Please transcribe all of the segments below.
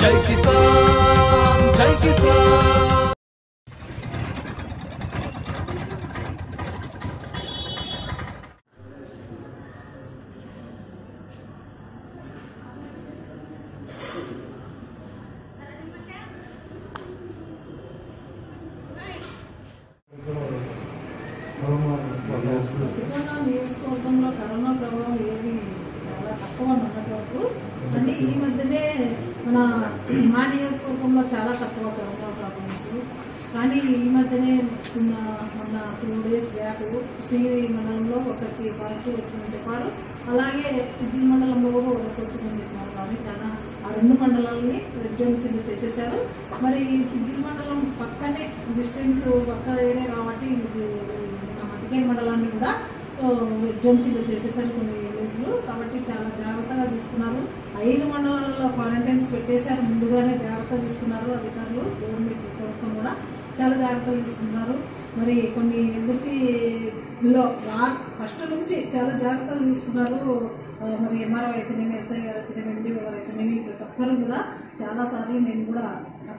Take it from, take. మా నియోజకవర్గంలో చాలా తక్కువ కరోనా ప్రాబ్లమ్స్ కానీ ఈ మధ్యనే ఉన్న మొన్న టూ డేస్ బ్యాక్ శ్రీగిరి మండలంలో ఒకరికి పాజిటివ్ వచ్చిందని చెప్పారు. అలాగే ఉద్దిన మండలంలో కూడా ఒకరికి వచ్చిందని చెప్పారు. కానీ చాలా ఆ రెండు మండలాలని రెడ్ జోన్ కింద చేసేసారు మరి తిగ్గిరి మండలం పక్కనే డిస్టెన్స్ పక్క ఏరియా కాబట్టి ఇది మన మండలాన్ని కూడా రెడ్ జోన్ కింద చేసేసారు కొన్ని కేసులు కాబట్టి చాలా జాగ్రత్తగా తీసుకున్నారు. ఐదు మండలాల్లో క్వారంటైన్స్ పెట్టేశారు. ముందుగానే జాగ్రత్త తీసుకున్నారు అధికారులు. గవర్నమెంట్ ప్రభుత్వం కూడా చాలా జాగ్రత్తలు తీసుకున్నారు. మరి కొన్ని వెల్దుర్తిలో ఫస్ట్ నుంచి చాలా జాగ్రత్తలు తీసుకున్నారు. మరి ఎంఆర్ఓ అయితేనేమి ఎస్ఐ గారు అయితేనేమి ఎండిఓ గారు అయితేనేమి ప్రతి ఒక్కరు కూడా చాలాసార్లు నేను కూడా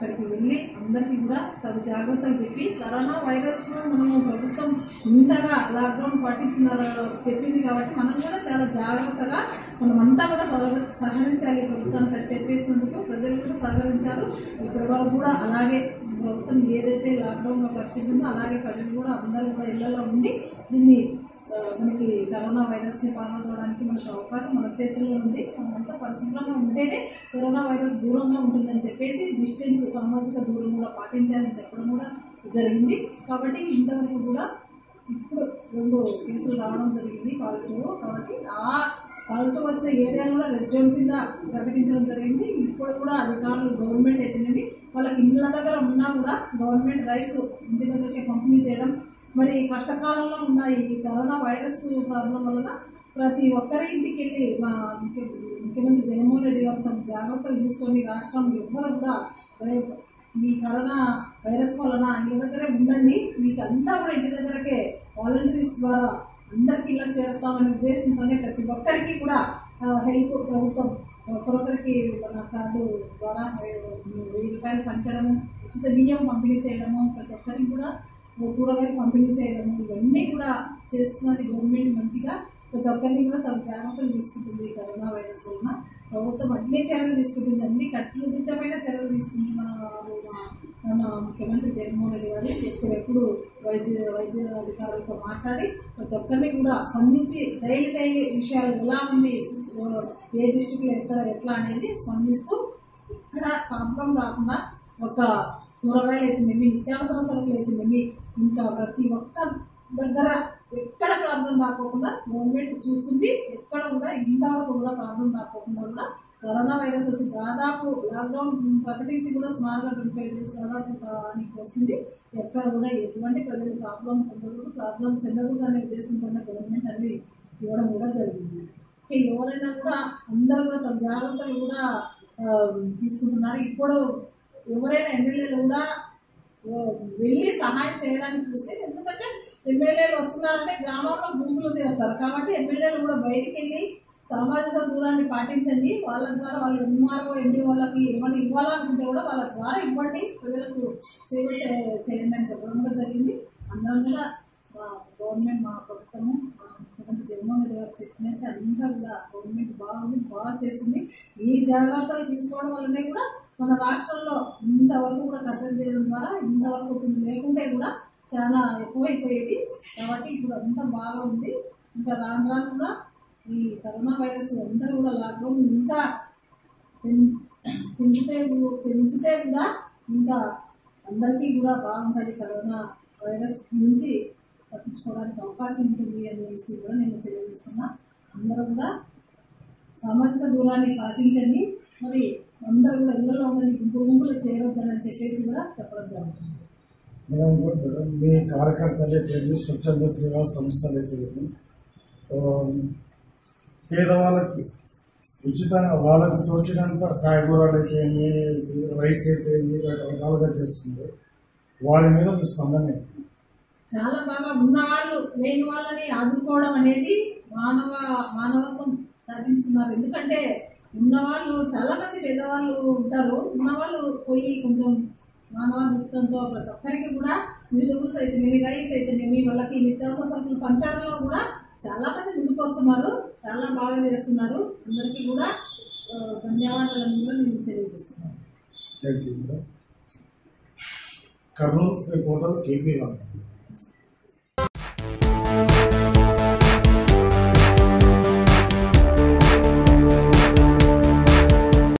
అక్కడికి వెళ్ళి అందరికీ కూడా తగు జాగ్రత్తలు చెప్పి కరోనా వైరస్ మనము ప్రభుత్వం ఇంతగా లాక్డౌన్ పాటించిన చెప్పింది కాబట్టి మనం కూడా చాలా జాగ్రత్తగా మనం అంతా కూడా సహ- సహకరించాలి ప్రభుత్వానికి చెప్పేసినందుకు ప్రజలు కూడా సహకరించారు. ఇప్పటి వరకు కూడా అలాగే ప్రభుత్వం ఏదైతే లాక్డౌన్లో ఉందో అలాగే ప్రజలు కూడా అందరూ కూడా ఇళ్ళలో ఉండి దీన్ని మనకి కరోనా వైరస్ని పాల్గొనడానికి మనకు అవకాశం మన చేతుల్లో ఉంది. మనమంతా పరిశుభ్రంగా ఉంటేనే కరోనా వైరస్ దూరంగా ఉంటుందని చెప్పేసి డిస్టెన్స్ సామాజిక దూరం కూడా పాటించాలని చెప్పడం కూడా జరిగింది. కాబట్టి ఇంతవరకు కూడా ఇప్పుడు రెండు కేసులు రావడం జరిగింది పాజిటివ్ కాబట్టి ఆ పాజిటివ్ వచ్చిన ఏరియాలు కూడా రెడ్ జోన్ కింద ప్రకటించడం జరిగింది. ఇప్పుడు కూడా అధికారులు గవర్నమెంట్ అయితేనేవి వాళ్ళకి ఇండ్ల దగ్గర ఉన్నా కూడా గవర్నమెంట్ రైస్ ఇంటి దగ్గరికి పంపిణీ చేయడం మరి కష్టకాలంలో ఉన్న ఈ కరోనా వైరస్ ప్రాబ్లం వలన ప్రతి ఒక్కరి ఇంటికి వెళ్ళి మా ముఖ్య- ముఖ్యమంత్రి జగన్మోహన్ రెడ్డి గారు తమ జాగ్రత్తలు తీసుకొని రాష్ట్రంలో ఎవ్వరు కూడా ఈ కరోనా వైరస్ వలన ఇంటి దగ్గరే ఉండండి. మీకు అంతా కూడా ఇంటి దగ్గరకే వాలంటీర్స్ ద్వారా అందరికీ ఇలా చేస్తామనే ఉద్దేశంతోనే ప్రతి ఒక్కరికి కూడా హెల్ప్ ప్రభుత్వం ఒకరొకరికి మన కార్డు ద్వారా వెయ్యి రూపాయలు పంచడము ఉచిత బియ్యం పంపిణీ చేయడము ప్రతి ఒక్కరికి కూడా కూరగాయలు పంపిణీ చేయడము ఇవన్నీ కూడా చేస్తున్నది గవర్నమెంట్ మంచిగా. ప్రతి ఒక్కరిని కూడా తమ జాగ్రత్తలు తీసుకుంటుంది కరోనా వైరస్ వలన. ప్రభుత్వం అన్ని చర్యలు తీసుకుంటుంది. అన్ని కట్టుదిట్టమైన చర్యలు తీసుకుంటున్నారు మన ముఖ్యమంత్రి జగన్మోహన్ రెడ్డి గారు. ఎప్పుడెప్పుడు వైద్య వైద్య అధికారులతో మాట్లాడి ప్రతి ఒక్కరిని కూడా స్పందించి డైలీ డైలీ విషయాలు ఎలా ఉంది ఏ డిస్టిక్లో ఎక్కడ ఎట్లా అనేది స్పందిస్తూ ఇక్కడ ప్రాబ్లం రాకుండా ఒక కూరగాయలు అయితేనేమి నిత్యావసర సరుకులు అయితేనేమి ఇంకా ప్రతి ఒక్క దగ్గర ఎక్కడ ప్రాబ్లం రాకోకుండా గవర్నమెంట్ చూస్తుంది ఎక్కడ కూడా ఇంతవరకు కూడా ప్రాబ్లం రాకోకుండా కూడా కరోనా వైరస్ వచ్చి దాదాపు లాక్డౌన్ ప్రకటించి కూడా సుమారుగా ట్వంటీ ఫైవ్ డేస్ దాదాపు నీకు వస్తుంది. ఎక్కడ కూడా ఎటువంటి ప్రజలు ప్రాబ్లం పొందకూడదు ప్రాబ్లం చెందకూడదు అనే కన్నా గవర్నమెంట్ అనేది ఇవ్వడం కూడా జరిగింది. ఎవరైనా కూడా అందరూ కూడా తన జాగ్రత్తలు కూడా తీసుకుంటున్నారు. ఇప్పుడు ఎవరైనా ఎమ్మెల్యేలు కూడా వెళ్ళి సహాయం చేయడానికి చూస్తే ఎందుకంటే ఎమ్మెల్యేలు వస్తున్నారంటే గ్రామంలో గుంపులు చేస్తారు. కాబట్టి ఎమ్మెల్యేలు కూడా బయటికి వెళ్ళి సామాజిక దూరాన్ని పాటించండి. వాళ్ళ ద్వారా వాళ్ళు ఎంఆర్ఓ ఎండి వాళ్ళకి ఏమైనా ఇవ్వాలనుకుంటే కూడా వాళ్ళ ద్వారా ఇవ్వండి. ప్రజలకు సేవ చే- చేయండి అని చెప్పడం కూడా జరిగింది. అందరం కూడా మా గవర్నమెంట్ మా ప్రభుత్వము మా ముఖ్యమంత్రి జగన్మోహన్ రెడ్డి గారు చెప్పినట్టు అంతా కూడా గవర్నమెంట్ బాగుంది బాగా చేస్తుంది ఈ జాగ్రత్తలు తీసుకోవడం వల్లనే కూడా మన రాష్ట్రంలో ఇంతవరకు కూడా కట్టడి చేయడం ద్వారా ఇంతవరకు వచ్చింది. లేకుంటే కూడా చాలా ఎక్కువైపోయేది. కాబట్టి ఇప్పుడు అంతా బాగా ఉంది. ఇంకా రాను రాను కూడా ఈ కరోనా వైరస్ అందరూ కూడా లాక్డౌన్ ఇంకా పెం- పెంచితే పెంచితే కూడా ఇంకా అందరికీ కూడా బాగుంటుంది కరోనా వైరస్ నుంచి తప్పించుకోవడానికి అవకాశం ఉంటుంది అనేసి కూడా నేను తెలియజేస్తున్నా. అందరూ కూడా సామాజిక దూరాన్ని పాటించండి. మరి అందరూ కూడా ఇళ్ళలో ఉండండి గుంపు గుంపులు చేయవద్దని చెప్పేసి కూడా చెప్పడం జరుగుతుంది. మీ కార్యకర్తలు అయితే స్వచ్ఛంద సేవా సంస్థలు అయితే ఆ, పేదవాళ్ళకి ఉచితంగా వాళ్ళకి తోచినంత కాయగూరలు అయితే ఏమి రైస్ అయితే ఏమి రకరకాలుగా చేస్తున్నారు వారి మీద మీ స్పందన? చాలా బాగా ఉన్న వాళ్ళు లేని వాళ్ళని ఆదుకోవడం అనేది మానవ మానవత్వం తగ్గించున్నారు. ఎందుకంటే ఉన్నవాళ్ళు చాలా మంది పేదవాళ్ళు ఉంటారు. ఉన్నవాళ్ళు పోయి కొంచెం మానవత్వంతో ప్రతి ఒక్కరికి కూడా వెజిటబుల్స్ అయితేనేమి రైస్ అయితేనేమి వాళ్ళకి నిత్యావసర సరుకులు పంచడంలో కూడా చాలా మంది ముందుకు వస్తున్నారు. చాలా బాగా చేస్తున్నారు. అందరికీ కూడా ధన్యవాదాలను కూడా నేను తెలియజేస్తున్నాను. Kurnool reporter KP